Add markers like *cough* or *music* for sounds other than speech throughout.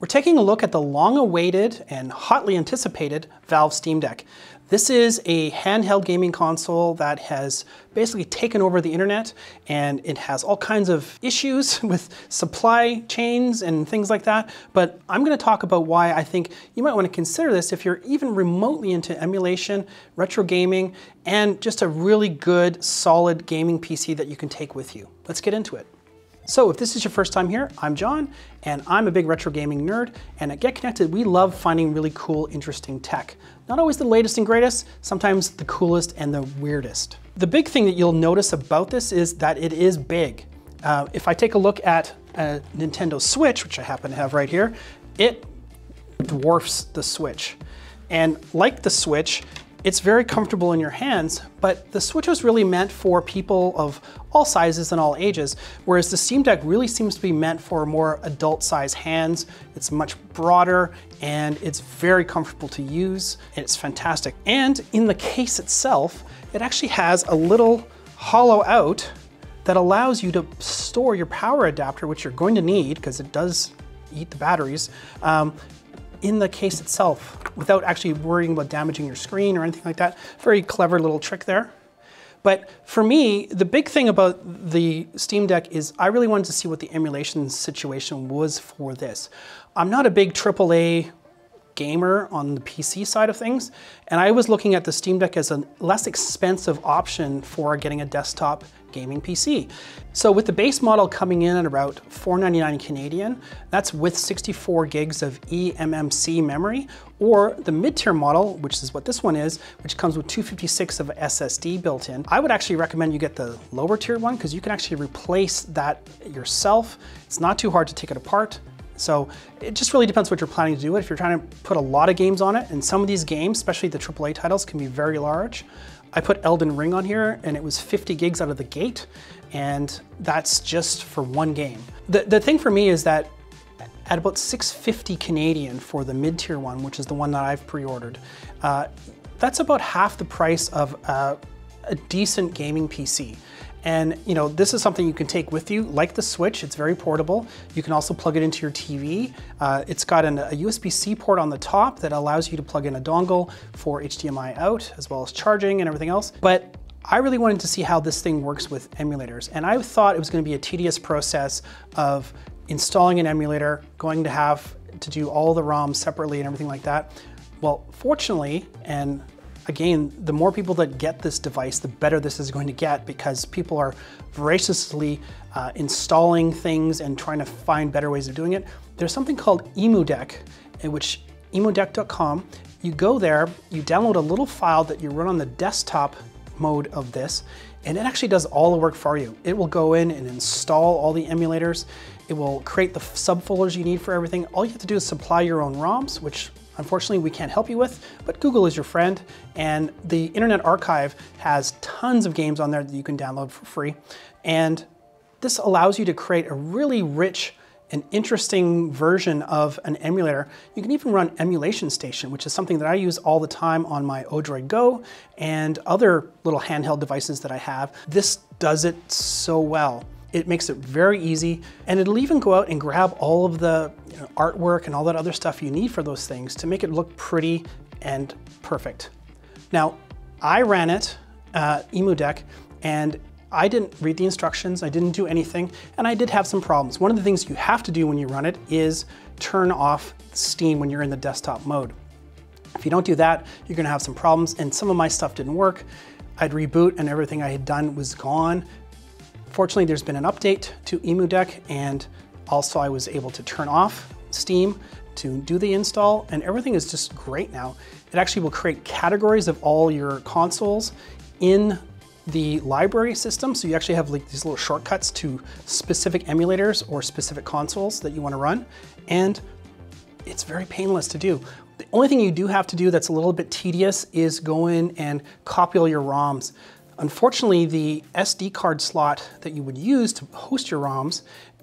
We're taking a look at the long-awaited and hotly anticipated Valve Steam Deck. This is a handheld gaming console that has basically taken over the internet and it has all kinds of issues *laughs* with supply chains and things like that. But I'm gonna talk about why I think you might wanna consider this if you're even remotely into emulation, retro gaming, and just a really good, solid gaming PC that you can take with you. Let's get into it. So if this is your first time here, I'm John, and I'm a big retro gaming nerd, and at Get Connected, we love finding really cool, interesting tech. Not always the latest and greatest, sometimes the coolest and the weirdest. The big thing that you'll notice about this is that it is big. Uh, if I take a look at a Nintendo Switch, which I happen to have right here, it dwarfs the Switch. And like the Switch, it's very comfortable in your hands, but the Switch was really meant for people of all sizes and all ages, whereas the Steam Deck really seems to be meant for more adult size hands. It's much broader and it's very comfortable to use. It's fantastic. And in the case itself, it actually has a little hollow out that allows you to store your power adapter, which you're going to need because it does eat the batteries, um, in the case itself without actually worrying about damaging your screen or anything like that. Very clever little trick there. But for me, the big thing about the Steam Deck is I really wanted to see what the emulation situation was for this. I'm not a big AAA gamer on the PC side of things, and I was looking at the Steam Deck as a less expensive option for getting a desktop gaming PC. So with the base model coming in at about 499 Canadian, that's with 64 gigs of eMMC memory, or the mid-tier model, which is what this one is, which comes with 256 of SSD built in. I would actually recommend you get the lower tier one because you can actually replace that yourself. It's not too hard to take it apart. So it just really depends what you're planning to do. If you're trying to put a lot of games on it, and some of these games, especially the AAA titles, can be very large. I put Elden Ring on here and it was 50 gigs out of the gate, and that's just for one game. The, the thing for me is that at about 650 Canadian for the mid-tier one, which is the one that I've pre-ordered, uh, that's about half the price of uh, a decent gaming PC. And you know, this is something you can take with you, like the Switch, it's very portable. You can also plug it into your TV. Uh, it's got an, a USB-C port on the top that allows you to plug in a dongle for HDMI out, as well as charging and everything else. But I really wanted to see how this thing works with emulators. And I thought it was gonna be a tedious process of installing an emulator, going to have to do all the ROMs separately and everything like that. Well, fortunately, and again, the more people that get this device, the better this is going to get because people are voraciously uh, installing things and trying to find better ways of doing it. There's something called EmuDeck, which emudeck.com, you go there, you download a little file that you run on the desktop mode of this, and it actually does all the work for you. It will go in and install all the emulators. It will create the subfolders you need for everything. All you have to do is supply your own ROMs, which Unfortunately, we can't help you with, but Google is your friend, and the Internet Archive has tons of games on there that you can download for free. And this allows you to create a really rich and interesting version of an emulator. You can even run Emulation Station, which is something that I use all the time on my Odroid Go and other little handheld devices that I have. This does it so well. It makes it very easy, and it'll even go out and grab all of the you know, artwork and all that other stuff you need for those things to make it look pretty and perfect. Now, I ran it, uh, EmuDeck, and I didn't read the instructions, I didn't do anything, and I did have some problems. One of the things you have to do when you run it is turn off Steam when you're in the desktop mode. If you don't do that, you're gonna have some problems, and some of my stuff didn't work. I'd reboot and everything I had done was gone. Fortunately, there's been an update to EmuDeck and also I was able to turn off Steam to do the install and everything is just great now. It actually will create categories of all your consoles in the library system. So you actually have like these little shortcuts to specific emulators or specific consoles that you want to run. And it's very painless to do. The only thing you do have to do that's a little bit tedious is go in and copy all your ROMs. Unfortunately, the SD card slot that you would use to host your ROMs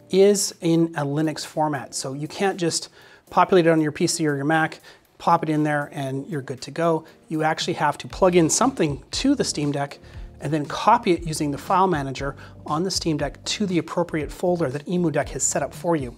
is in a Linux format. So you can't just populate it on your PC or your Mac, pop it in there and you're good to go. You actually have to plug in something to the Steam Deck and then copy it using the file manager on the Steam Deck to the appropriate folder that EmuDeck has set up for you.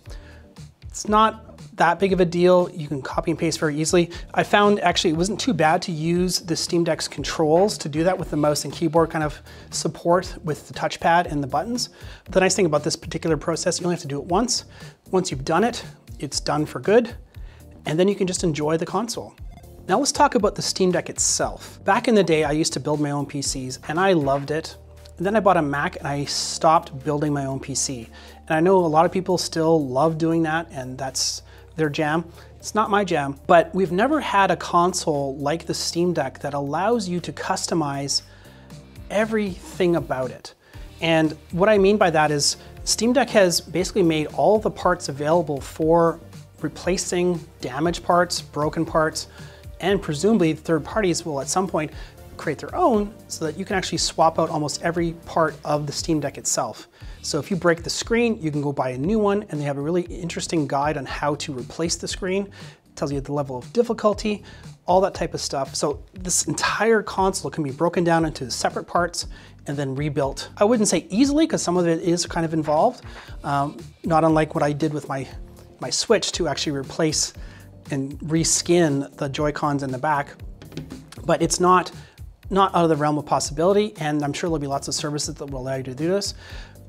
It's not that big of a deal. You can copy and paste very easily. I found actually it wasn't too bad to use the Steam Deck's controls to do that with the mouse and keyboard kind of support with the touchpad and the buttons. But the nice thing about this particular process, you only have to do it once. Once you've done it, it's done for good, and then you can just enjoy the console. Now let's talk about the Steam Deck itself. Back in the day, I used to build my own PCs and I loved it. And then I bought a Mac and I stopped building my own PC. And I know a lot of people still love doing that and that's their jam. It's not my jam, but we've never had a console like the Steam Deck that allows you to customize everything about it. And what I mean by that is Steam Deck has basically made all the parts available for replacing damaged parts, broken parts, and presumably third parties will at some point create their own so that you can actually swap out almost every part of the Steam Deck itself. So if you break the screen, you can go buy a new one and they have a really interesting guide on how to replace the screen. It tells you the level of difficulty, all that type of stuff. So this entire console can be broken down into separate parts and then rebuilt. I wouldn't say easily because some of it is kind of involved, um, not unlike what I did with my, my Switch to actually replace and reskin the Joy-Cons in the back, but it's not, not out of the realm of possibility, and I'm sure there'll be lots of services that will allow you to do this.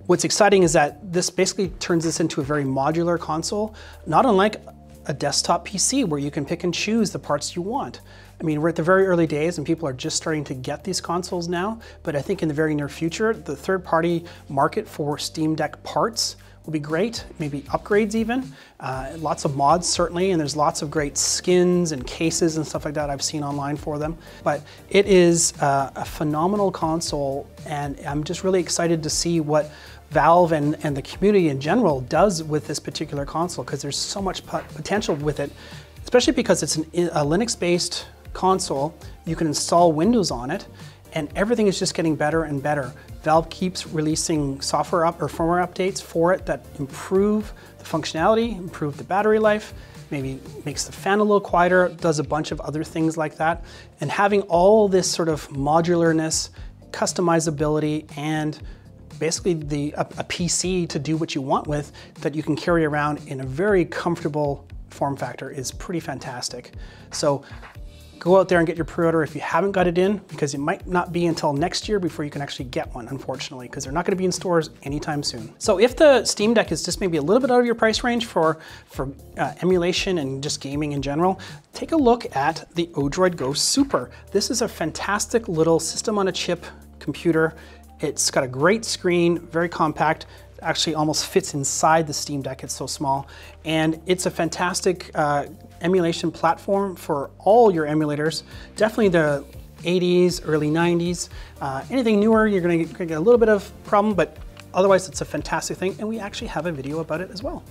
What's exciting is that this basically turns this into a very modular console, not unlike a desktop PC where you can pick and choose the parts you want. I mean, we're at the very early days and people are just starting to get these consoles now, but I think in the very near future, the third party market for Steam Deck parts will be great, maybe upgrades even. Uh, lots of mods certainly, and there's lots of great skins and cases and stuff like that I've seen online for them. But it is uh, a phenomenal console, and I'm just really excited to see what Valve and, and the community in general does with this particular console, because there's so much potential with it, especially because it's an, a Linux-based console. You can install Windows on it, and everything is just getting better and better. Valve keeps releasing software up or firmware updates for it that improve the functionality, improve the battery life, maybe makes the fan a little quieter, does a bunch of other things like that. And having all this sort of modularness, customizability, and basically the a, a PC to do what you want with that you can carry around in a very comfortable form factor is pretty fantastic. So Go out there and get your pre-order if you haven't got it in because it might not be until next year before you can actually get one, unfortunately, because they're not gonna be in stores anytime soon. So if the Steam Deck is just maybe a little bit out of your price range for, for uh, emulation and just gaming in general, take a look at the Odroid Go Super. This is a fantastic little system on a chip computer. It's got a great screen, very compact, actually almost fits inside the Steam Deck, it's so small. And it's a fantastic uh, emulation platform for all your emulators. Definitely the 80s, early 90s. Uh, anything newer, you're gonna get, gonna get a little bit of problem, but otherwise it's a fantastic thing. And we actually have a video about it as well.